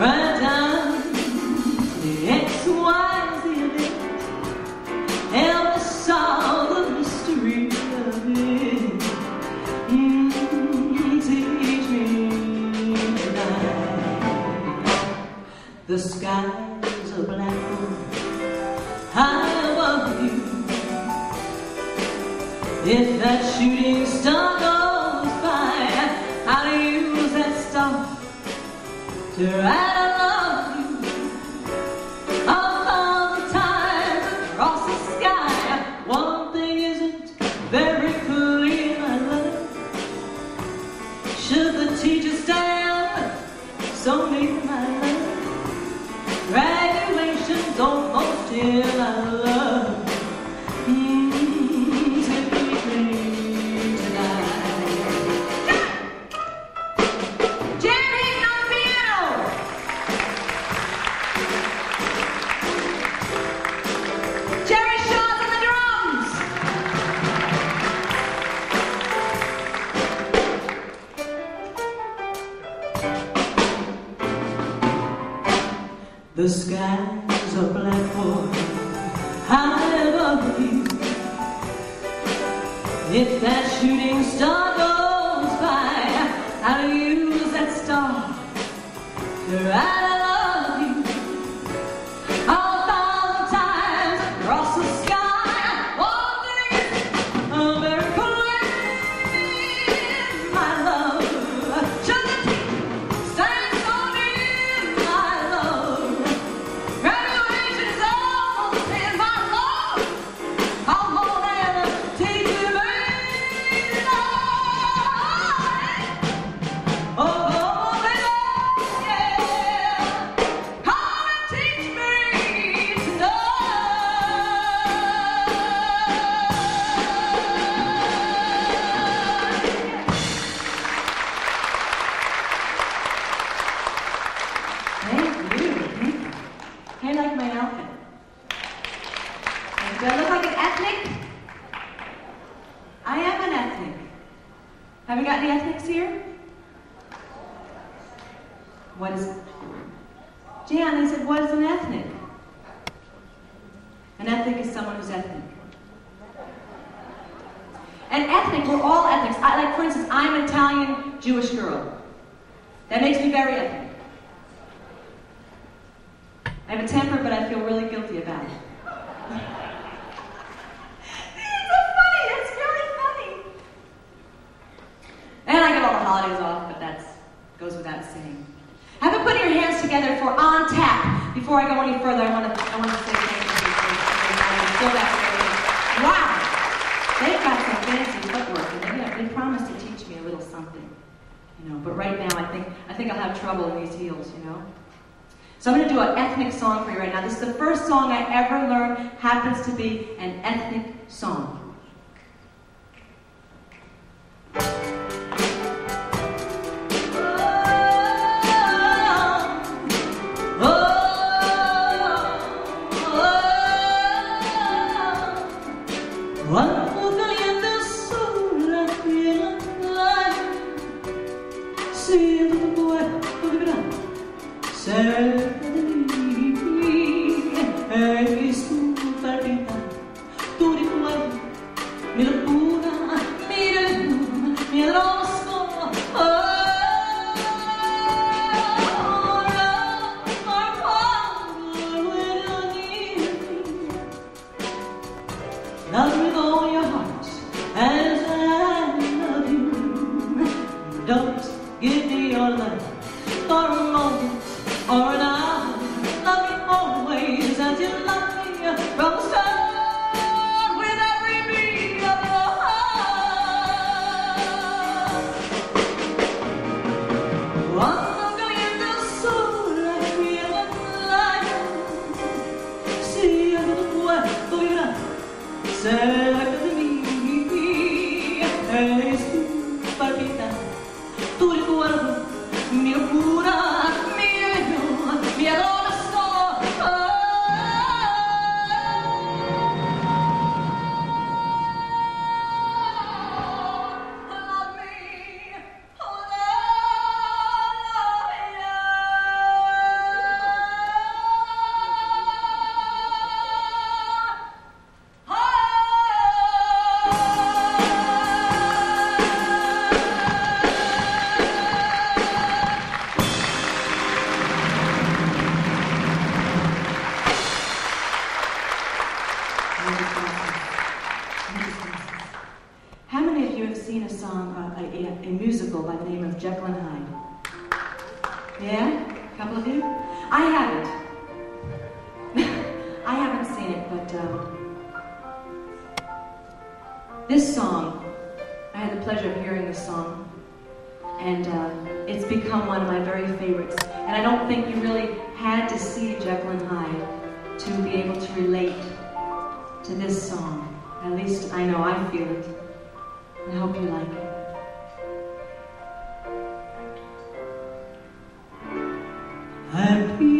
Right the X, Y, Z of it. Ever saw the mystery of it? Teach me tonight. The skies are black. I love you. If that shooting star goes. There We're out of together for On Tap. Before I go any further, I want to, I say thank you. Go back Wow, they've got some fancy footwork, and they, they promised to teach me a little something, you know. But right now, I think I think I'll have trouble in these heels, you know. So I'm going to do an ethnic song for you right now. This is the first song I ever learned happens to be an ethnic song. say Happy.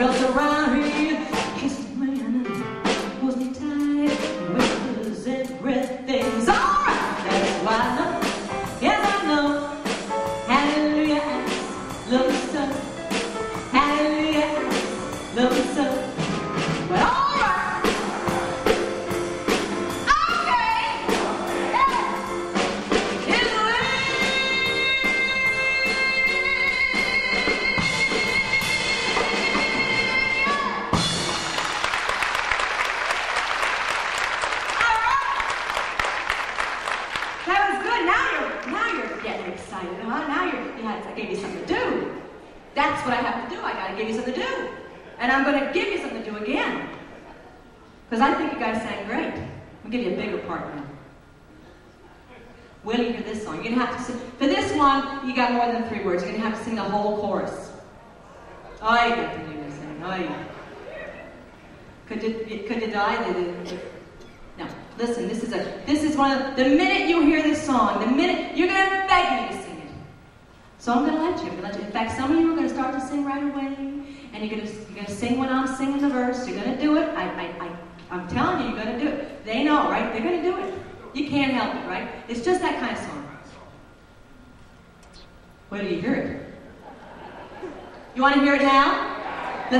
Else around here.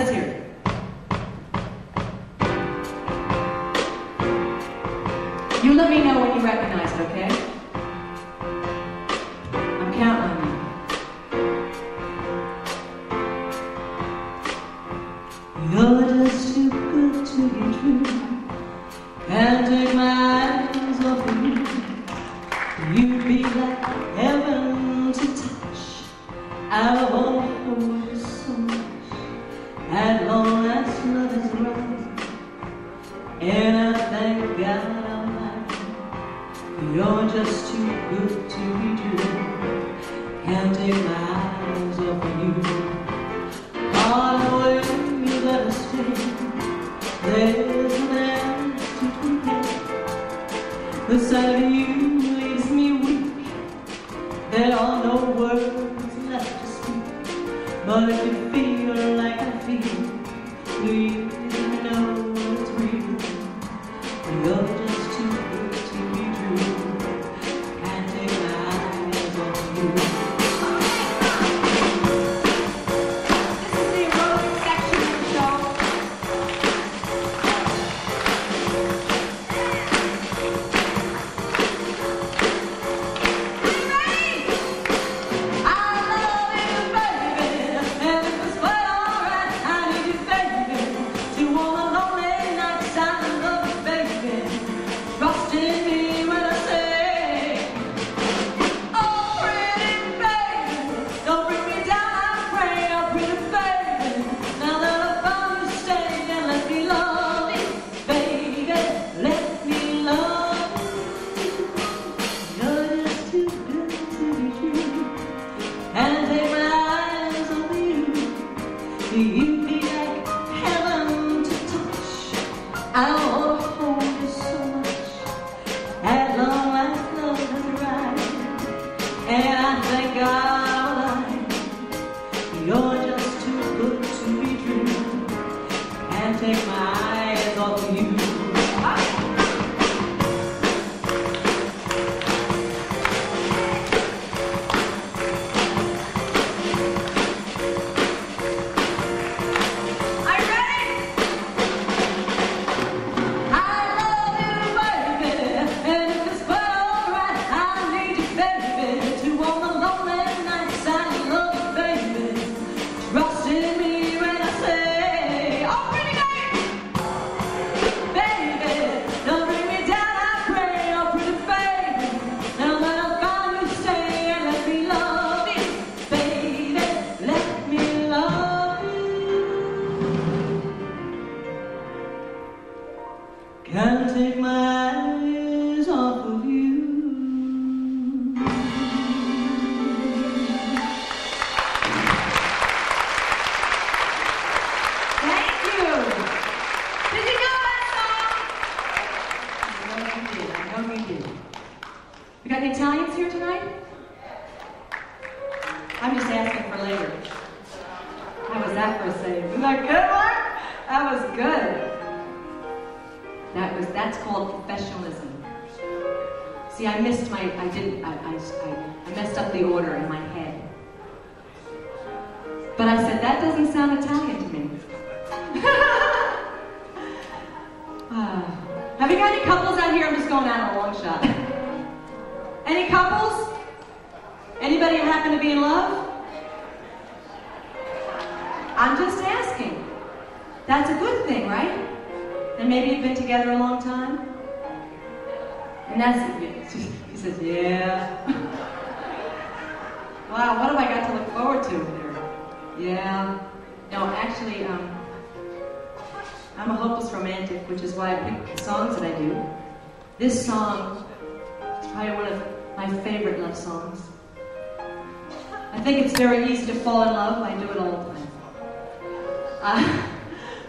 Let's hear it. You let me know when you recognize.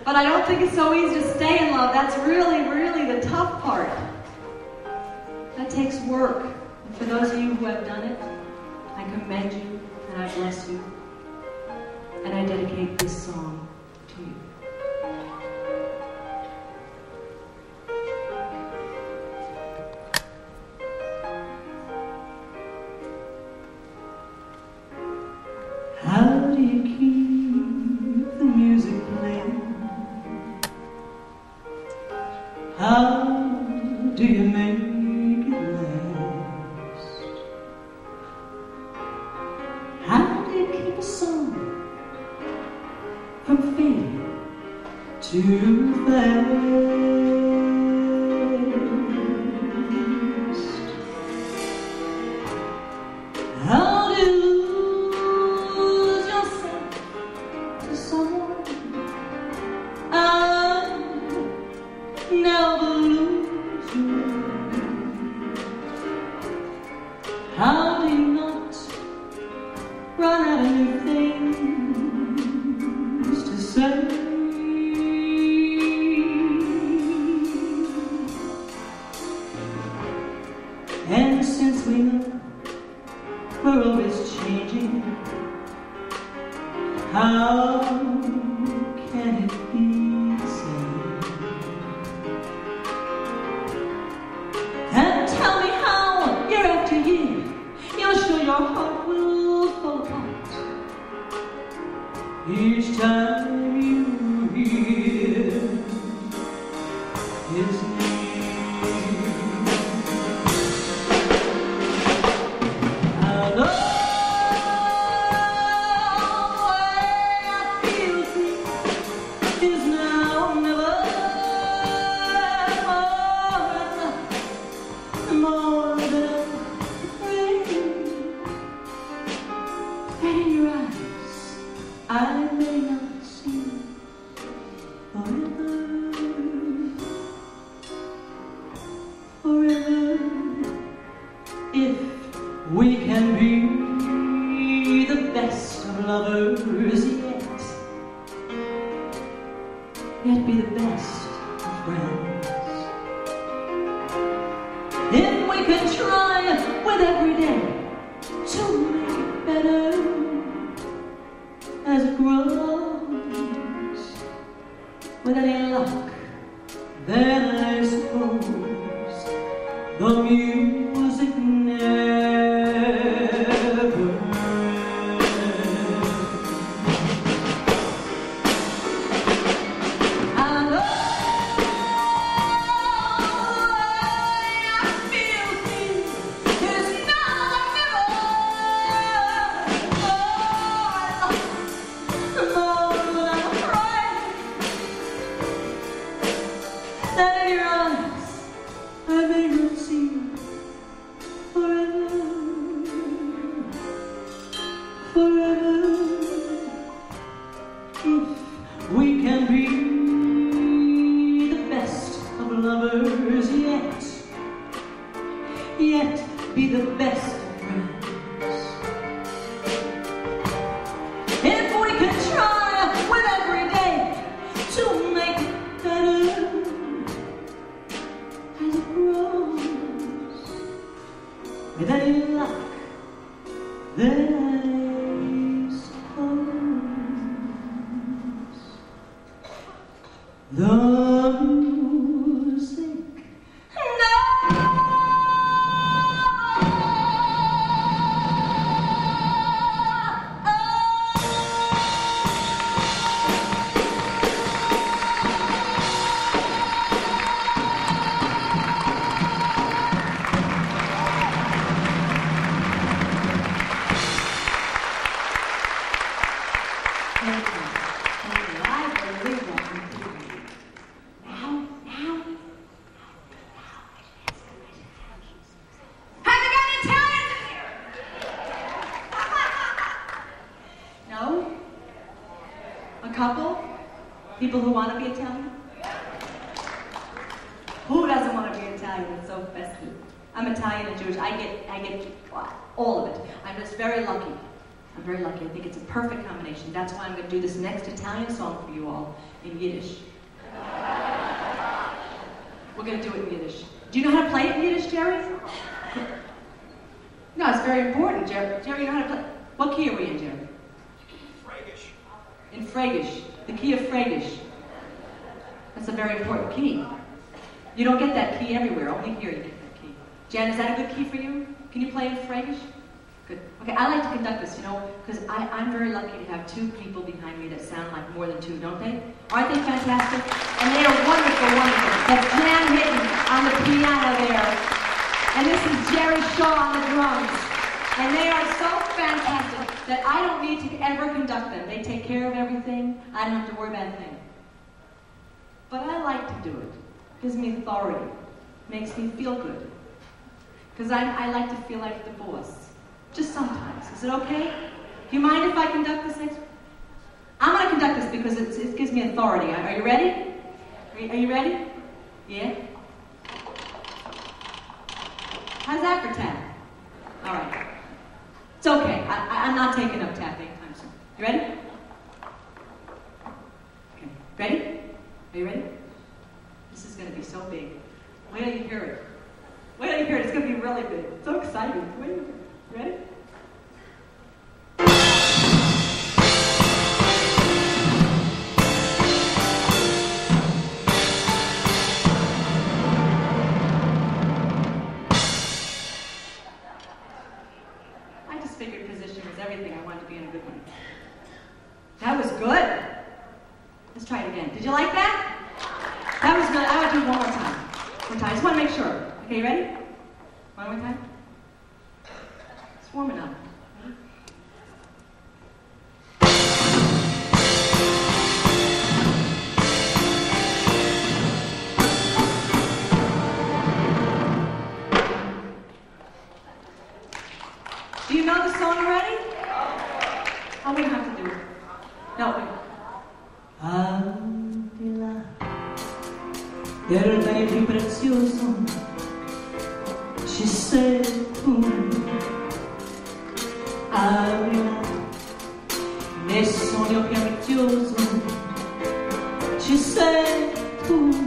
but I don't think it's so easy to stay in love. That's really, really the tough part. That takes work. And for those of you who have done it, I commend you and I bless you. And I dedicate this song to you. people who want to be Italian? Who doesn't want to be Italian? It's so pesky. I'm Italian and Jewish. I get, I get all of it. I'm just very lucky. I'm very lucky. I think it's a perfect combination. That's why I'm going to do this next Italian song for you all in Yiddish. We're going to do it in Yiddish. Do you know how to play it in Yiddish, Jerry? no, it's very important, Jerry. Jerry, you know how to play. What key are we in, Jerry? Freygish. In Freygish. The key of Freygish very important key. You don't get that key everywhere, only here you get that key. Jan, is that a good key for you? Can you play in French? Good. Okay, I like to conduct this, you know, because I'm very lucky to have two people behind me that sound like more than two, don't they? Aren't they fantastic? And they are wonderful, wonderful. That's Jan Hinton on the piano there. And this is Jerry Shaw on the drums. And they are so fantastic that I don't need to ever conduct them. They take care of everything. I don't have to worry about anything. But I like to do it. Gives me authority. Makes me feel good. Because I, I like to feel like the boss. Just sometimes. Is it okay? Do you mind if I conduct this next? I'm going to conduct this because it, it gives me authority. Are, you ready? Are you, are you ready? Yeah? How's that for tap? All right. It's okay. I, am not taking up tap anytime soon. You ready? Okay. Ready? Are you ready? This is going to be so big. Wait till you hear it. Wait till you hear it. It's going to be really big. So exciting. Wait Ready? te sei.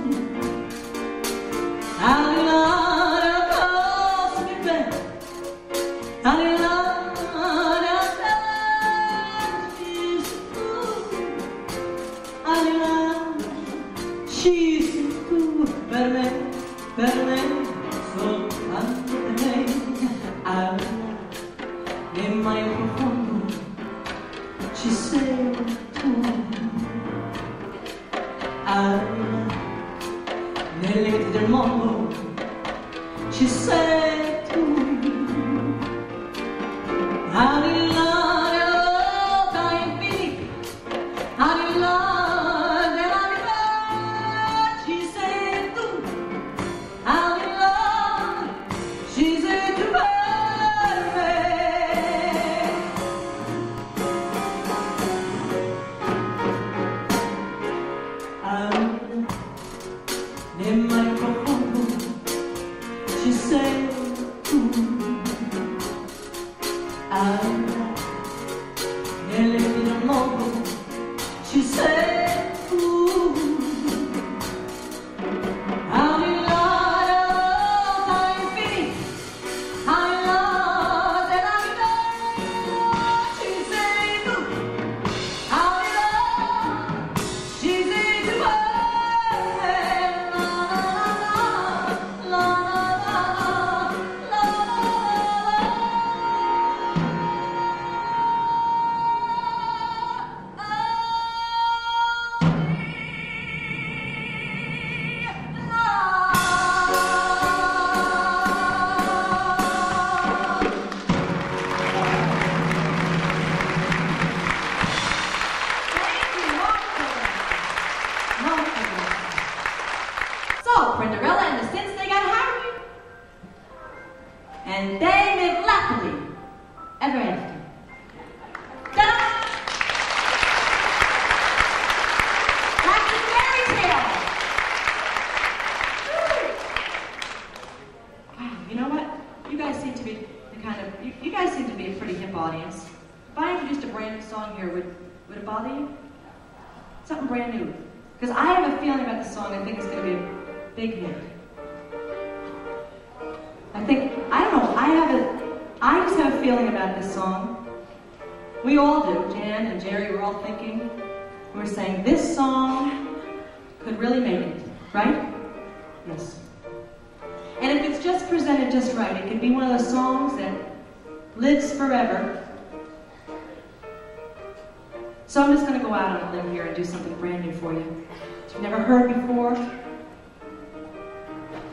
for you that you've never heard before.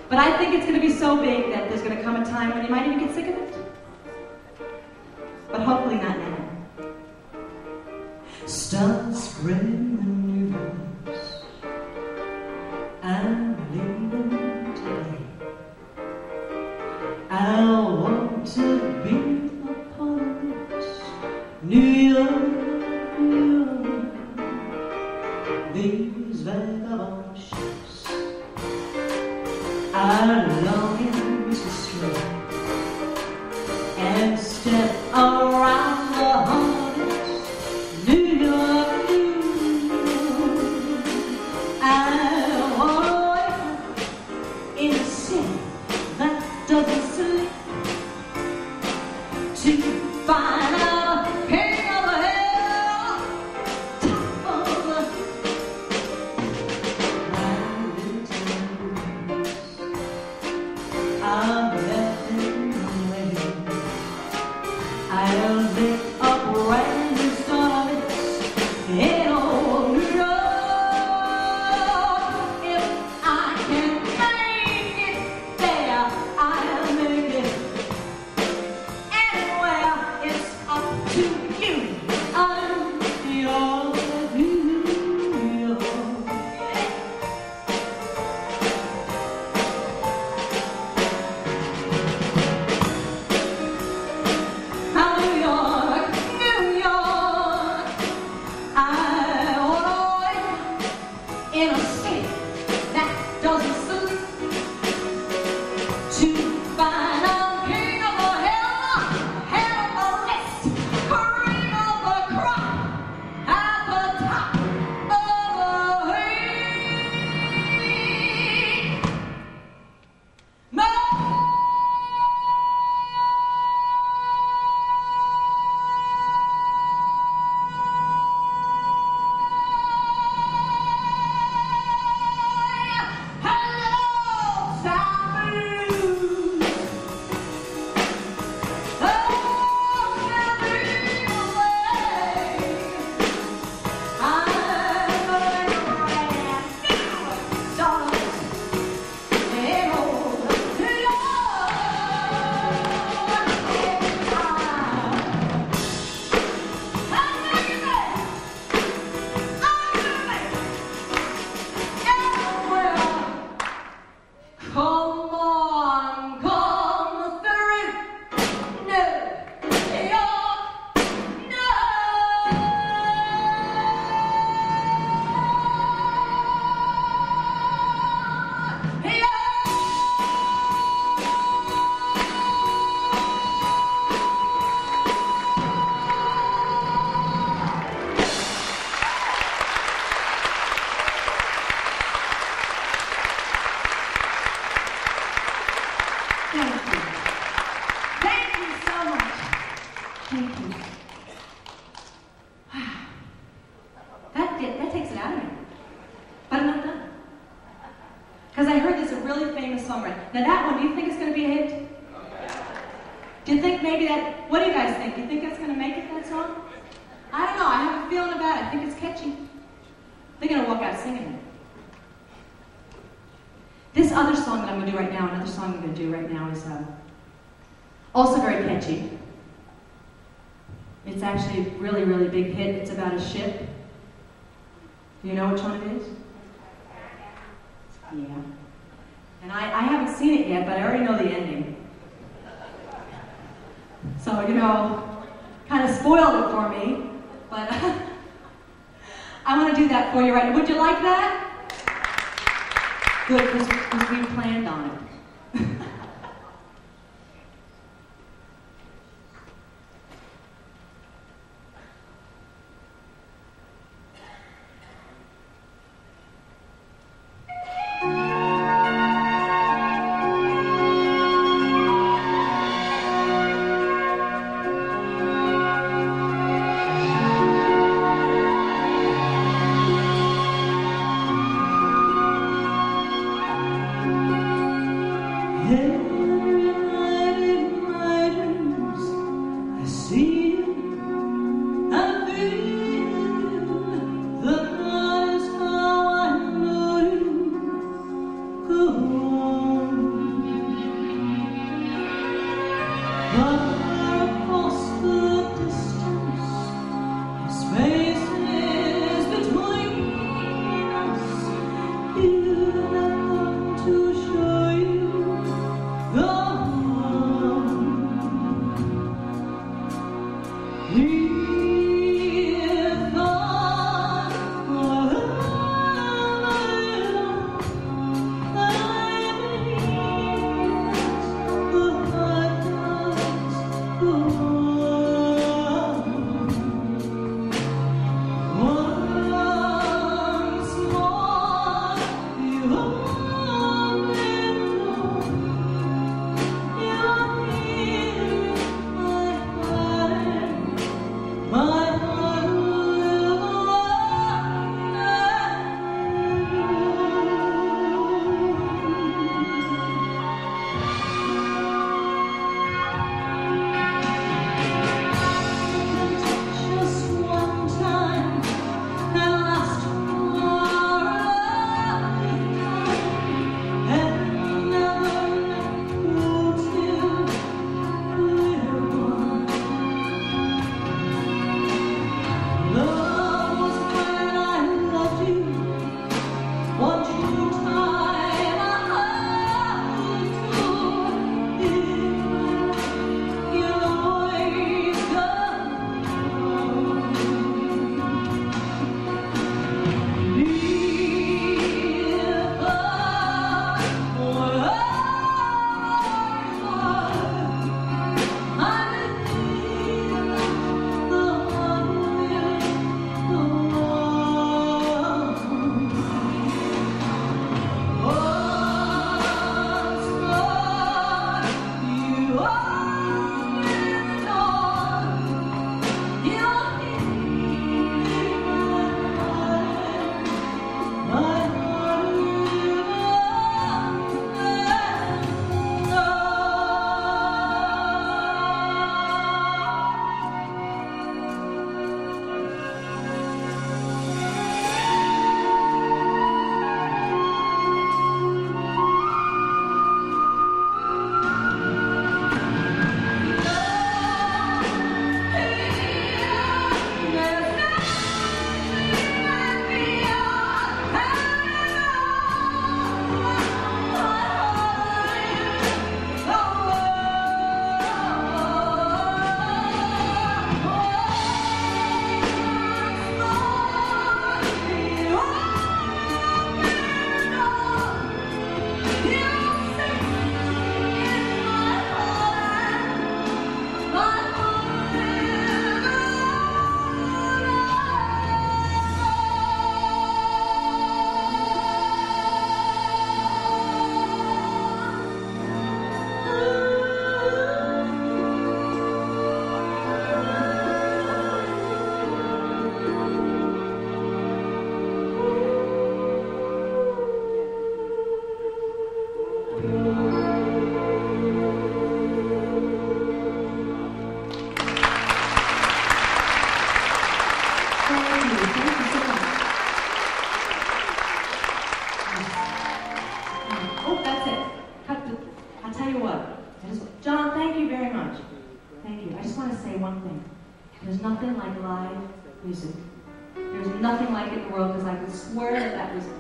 But I think it's going to be so big that there's going to come a time when you might even get sick of it. But hopefully not now. Start spreading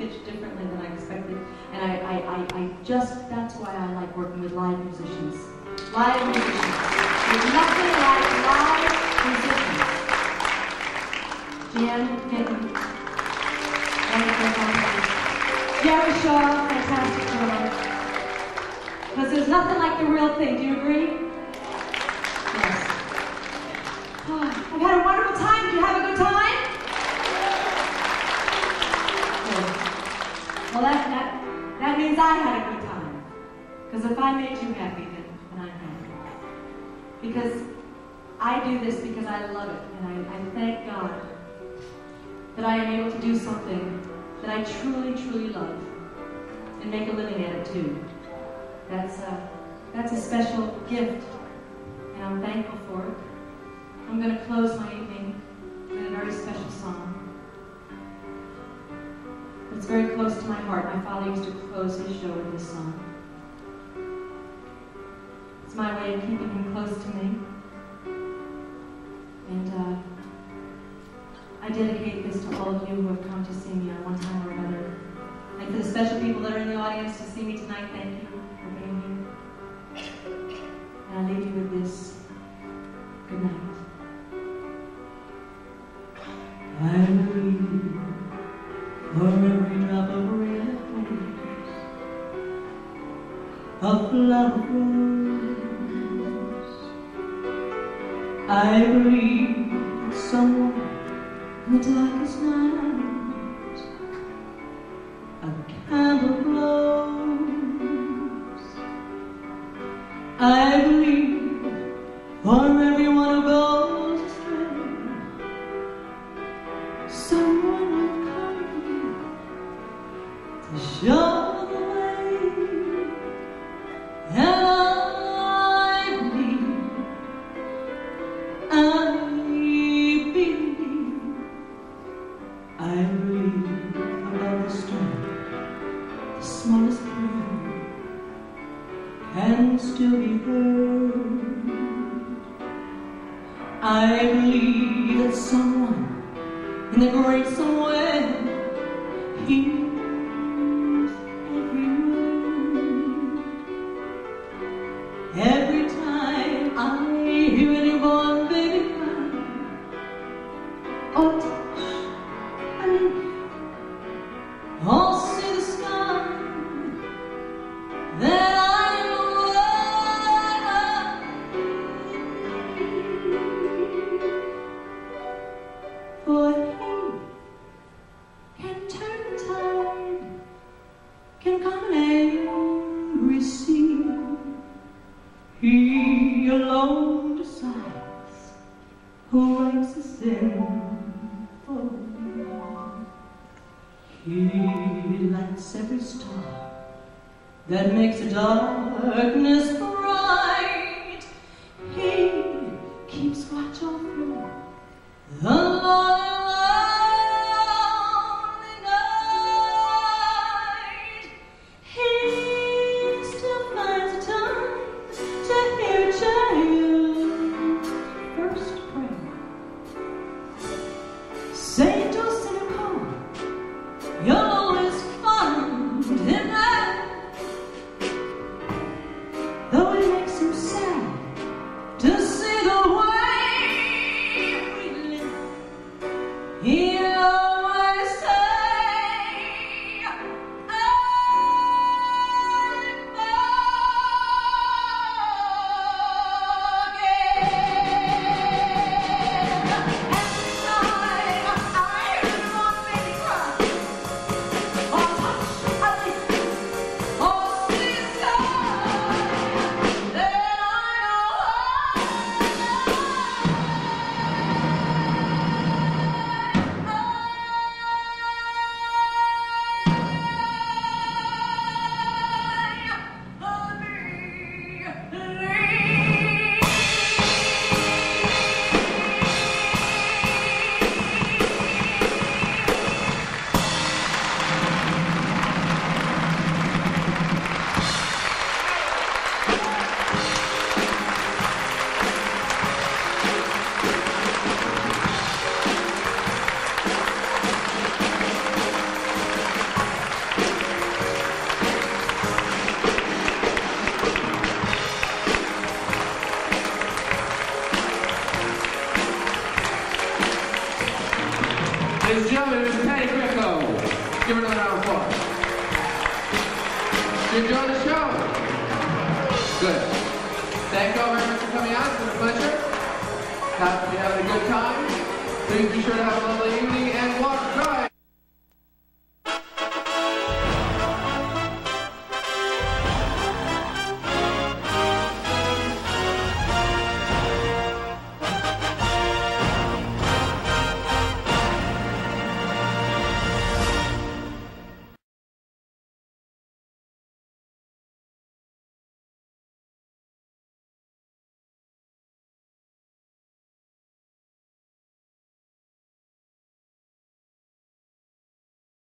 pitched differently than I expected. And I, I, I, I just, that's why I like working with live musicians. Live musicians. There's nothing like live musicians. Jan Hinton. Jerry Shaw, fantastic drummer. Because there's nothing like the real thing. Do you agree? Yes. Oh, I've had a wonderful time. Did you have a good time? Well, that, that, that means I had a good time. Because if I made you happy, then, I'm happy. Because I do this because I love it. And I, I thank God that I am able to do something that I truly, truly love and make a living at it too. That's a, that's a special gift, and I'm thankful for it. I'm going to close my evening with a very special song. It's very close to my heart. My father used to close his show with this song. It's my way of keeping him close to me. And uh, I dedicate this to all of you who have come to see me at one time or another. And to the special people that are in the audience to see me tonight, thank you for being here. And I leave you with this. Good night. I believe drop of a flower grows. I that someone the darkest night, Lights every star that makes the darkness bright.